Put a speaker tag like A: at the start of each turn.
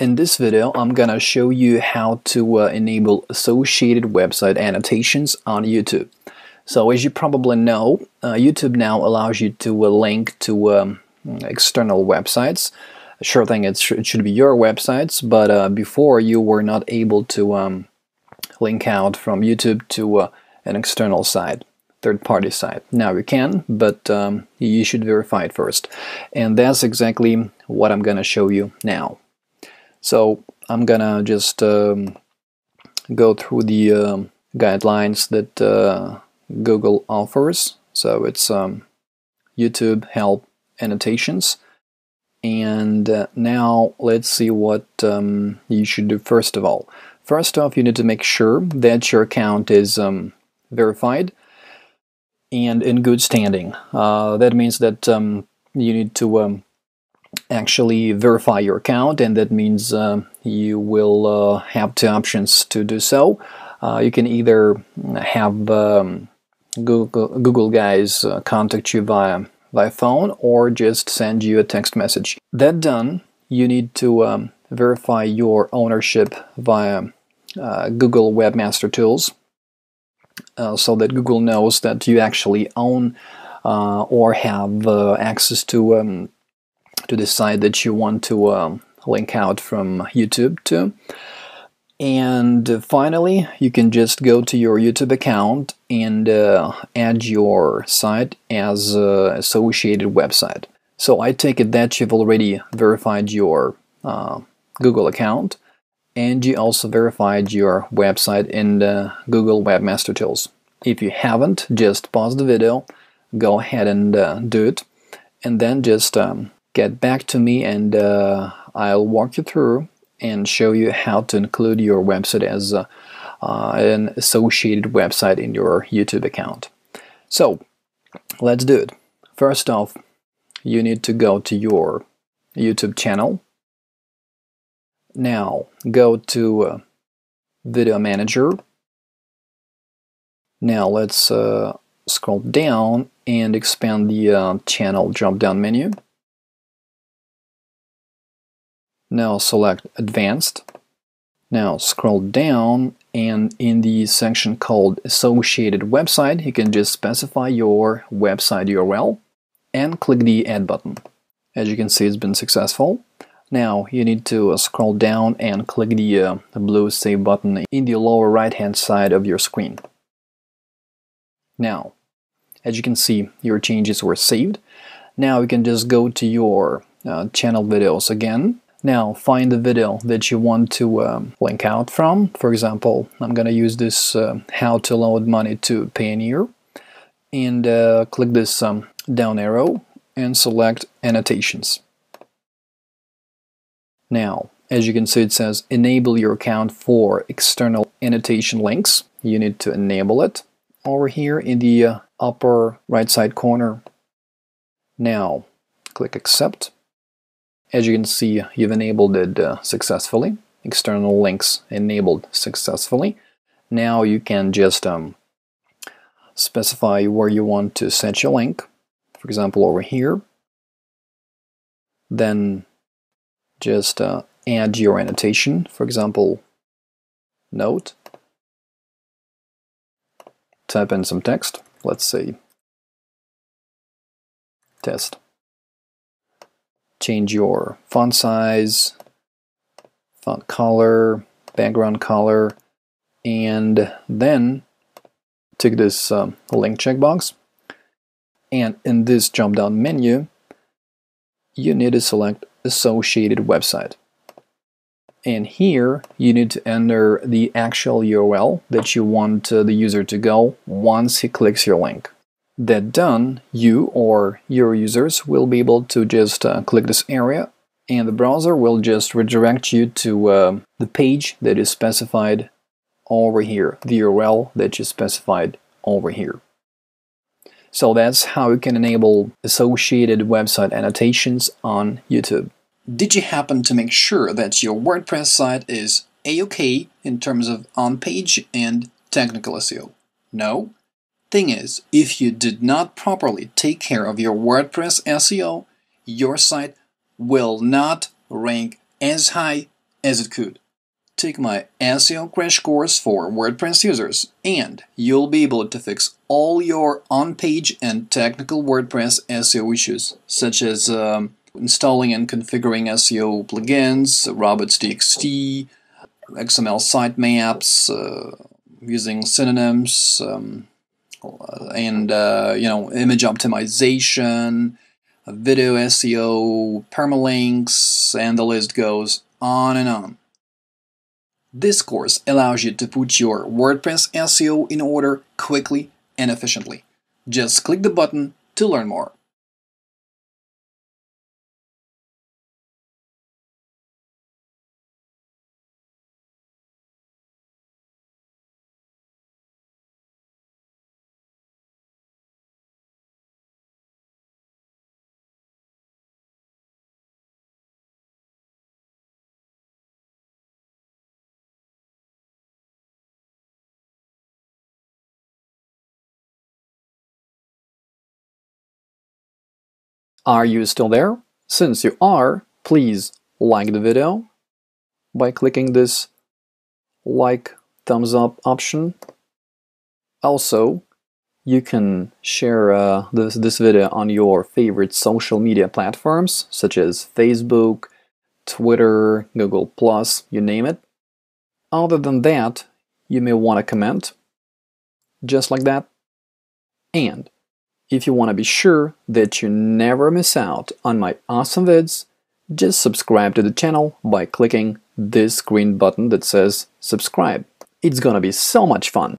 A: In this video, I'm gonna show you how to uh, enable associated website annotations on YouTube. So as you probably know, uh, YouTube now allows you to uh, link to um, external websites. Sure thing, it should be your websites, but uh, before you were not able to um, link out from YouTube to uh, an external site third-party site. Now you can, but um, you should verify it first. And that's exactly what I'm gonna show you now. So I'm gonna just um, go through the um, guidelines that uh, Google offers. So it's um, YouTube help annotations. And uh, now let's see what um, you should do first of all. First off, you need to make sure that your account is um, verified and in good standing. Uh, that means that um, you need to actually verify your account and that means uh, you will uh, have two options to do so. Uh, you can either have um, Google, Google guys uh, contact you via, via phone or just send you a text message. That done, you need to um, verify your ownership via uh, Google Webmaster Tools uh, so that Google knows that you actually own or have access to um, to the site that you want to um, link out from YouTube to. And finally, you can just go to your YouTube account and uh, add your site as an associated website. So I take it that you've already verified your uh, Google account and you also verified your website in Google Webmaster Tools. If you haven't, just pause the video, go ahead and uh, do it, and then just um, get back to me and uh, I'll walk you through and show you how to include your website as a, uh, an associated website in your YouTube account. So let's do it. First off, you need to go to your YouTube channel. Now go to uh, Video Manager. Now let's uh, scroll down and expand the uh, channel drop down menu. Now select Advanced. Now scroll down and in the section called Associated Website, you can just specify your website URL and click the Add button. As you can see, it's been successful. Now you need to uh, scroll down and click the, uh, the blue Save button in the lower right hand side of your screen. Now, as you can see, your changes were saved. Now you can just go to your uh, channel videos again now find the video that you want to um, link out from. For example, I'm going to use this uh, how to load money to Payoneer and uh, click this um, down arrow and select annotations. Now, as you can see, it says enable your account for external annotation links. You need to enable it over here in the uh, upper right side corner. Now, click accept as you can see, you've enabled it uh, successfully. External links enabled successfully. Now you can just um, specify where you want to set your link. For example, over here. Then just uh, add your annotation. For example, note. Type in some text. Let's say test change your font size, font color, background color, and then tick this um, link checkbox. And in this drop down menu, you need to select associated website. And here you need to enter the actual URL that you want uh, the user to go once he clicks your link. That done, you or your users will be able to just uh, click this area and the browser will just redirect you to uh, the page that is specified over here, the URL that you specified over here. So that's how you can enable associated website annotations on YouTube. Did you happen to make sure that your WordPress site is A-OK in terms of on-page and technical SEO? No? Thing is, if you did not properly take care of your WordPress SEO, your site will not rank as high as it could. Take my SEO crash course for WordPress users, and you'll be able to fix all your on page and technical WordPress SEO issues, such as um, installing and configuring SEO plugins, robots.txt, XML sitemaps, uh, using synonyms, um, and uh, you know image optimization, video SEO, permalinks, and the list goes on and on. This course allows you to put your WordPress SEO in order quickly and efficiently. Just click the button to learn more. Are you still there? Since you are, please like the video by clicking this like thumbs up option. Also, you can share uh, this, this video on your favorite social media platforms such as Facebook, Twitter, Google+, you name it. Other than that, you may want to comment, just like that. And if you want to be sure that you never miss out on my awesome vids, just subscribe to the channel by clicking this green button that says subscribe. It's gonna be so much fun.